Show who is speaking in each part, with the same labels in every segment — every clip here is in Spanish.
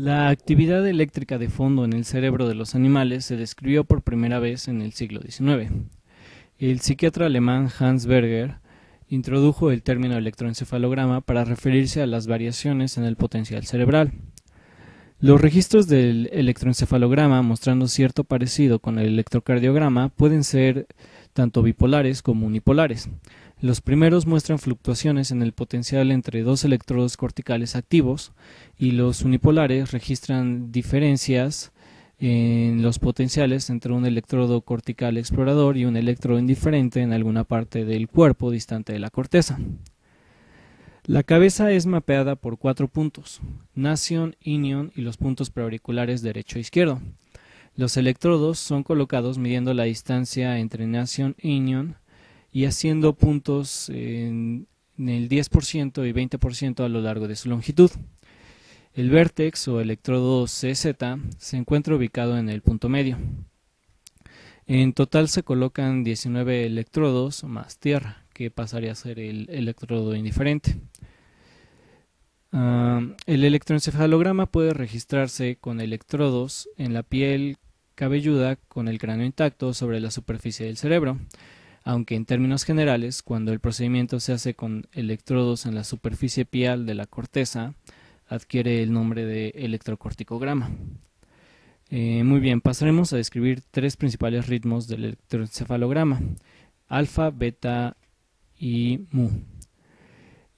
Speaker 1: La actividad eléctrica de fondo en el cerebro de los animales se describió por primera vez en el siglo XIX. El psiquiatra alemán Hans Berger introdujo el término electroencefalograma para referirse a las variaciones en el potencial cerebral. Los registros del electroencefalograma mostrando cierto parecido con el electrocardiograma pueden ser tanto bipolares como unipolares. Los primeros muestran fluctuaciones en el potencial entre dos electrodos corticales activos y los unipolares registran diferencias en los potenciales entre un electrodo cortical explorador y un electrodo indiferente en alguna parte del cuerpo distante de la corteza. La cabeza es mapeada por cuatro puntos, nación, inion y los puntos preauriculares derecho e izquierdo. Los electrodos son colocados midiendo la distancia entre nación e inion y haciendo puntos en, el 10% y 20% a lo largo de su longitud. El vértex o electrodo CZ se encuentra ubicado en el punto medio. En total se colocan 19 electrodos más tierra, que pasaría a ser el electrodo indiferente. Ah, el electroencefalograma puede registrarse con electrodos en la piel cabelluda con el cráneo intacto sobre la superficie del cerebro aunque en términos generales, cuando el procedimiento se hace con electrodos en la superficie pial de la corteza, adquiere el nombre de electrocorticograma. Eh, muy bien, pasaremos a describir tres principales ritmos del electroencefalograma, alfa, beta y mu.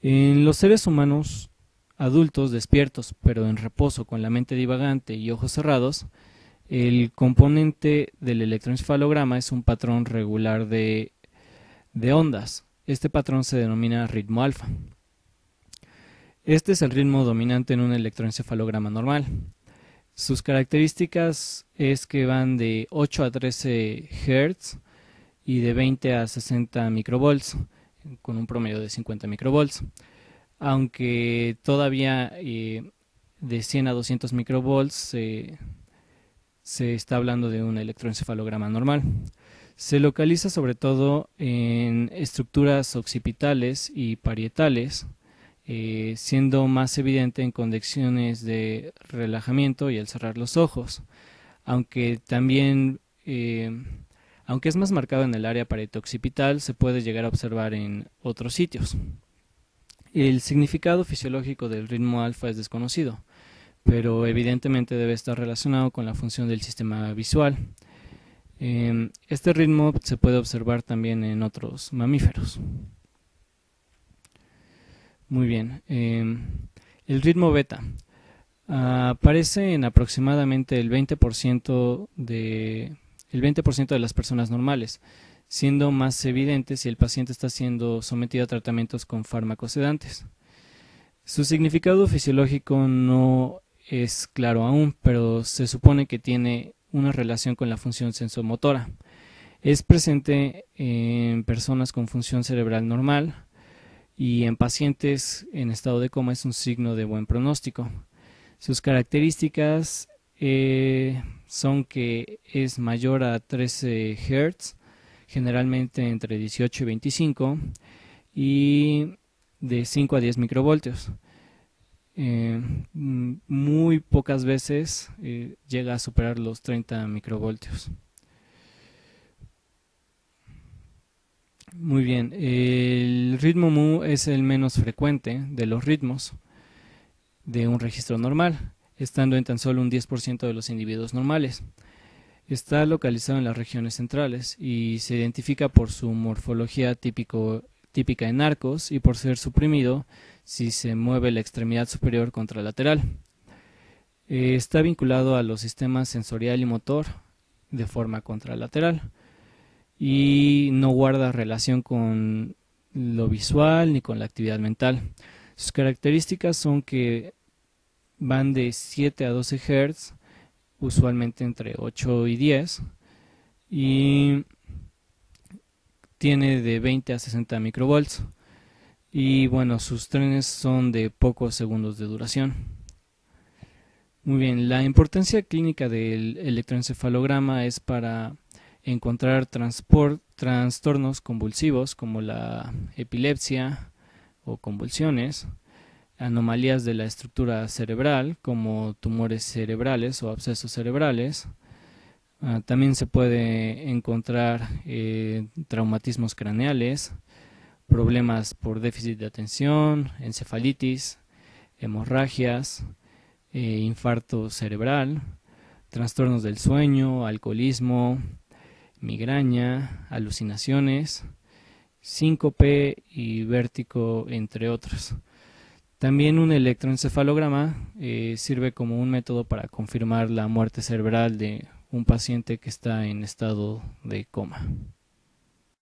Speaker 1: En los seres humanos adultos despiertos, pero en reposo con la mente divagante y ojos cerrados, el componente del electroencefalograma es un patrón regular de de ondas. Este patrón se denomina ritmo alfa. Este es el ritmo dominante en un electroencefalograma normal. Sus características es que van de 8 a 13 Hz y de 20 a 60 microvolts, con un promedio de 50 microvolts. Aunque todavía eh, de 100 a 200 microvolts se está hablando de un electroencefalograma normal. Se localiza sobre todo en estructuras occipitales y parietales, eh, siendo más evidente en condiciones de relajamiento y al cerrar los ojos, aunque también, eh, aunque es más marcado en el área parieto-occipital, se puede llegar a observar en otros sitios. El significado fisiológico del ritmo alfa es desconocido, pero evidentemente debe estar relacionado con la función del sistema visual. Em, este ritmo se puede observar también en otros mamíferos. Muy bien. Em, el ritmo beta aparece en aproximadamente el 20% de el 20% de las personas normales, siendo más evidente si el paciente está siendo sometido a tratamientos con fármacos sedantes. Su significado fisiológico no es claro aún, pero se supone que tiene una relación con la función sensomotora. Es presente en personas con función cerebral normal y en pacientes en estado de coma es un signo de buen pronóstico. Sus características eh, son que es mayor a 13 Hz, generalmente entre 18 y 25, y de 5 a 10 microvoltios. Eh, muy pocas veces eh, llega a superar los 30 microvoltios. Muy bien, el ritmo mu es el menos frecuente de los ritmos de un registro normal, estando en tan solo un 10% de los individuos normales. Está localizado en las regiones centrales y se identifica por su morfología típico, típica en arcos y por ser suprimido si se mueve la extremidad superior contralateral. Eh, está vinculado a los sistemas sensorial y motor de forma contralateral y no guarda relación con lo visual ni con la actividad mental. Sus características son que van de 7 a 12 Hz, usualmente entre 8 y 10, y tiene de 20 a 60 microvolts y bueno, sus trenes son de pocos segundos de duración. Muy bien, la importancia clínica del electroencefalograma es para encontrar trastornos convulsivos como la epilepsia o convulsiones, anomalías de la estructura cerebral, como tumores cerebrales o abscesos cerebrales. Ah, también se puede encontrar eh, traumatismos craneales, problemas por déficit de atención, encefalitis, hemorragias, eh, infarto cerebral, trastornos del sueño, alcoholismo, migraña, alucinaciones, síncope y vértigo, entre otros. También un electroencefalograma eh, sirve como un método para confirmar la muerte cerebral de un paciente que está en estado de coma.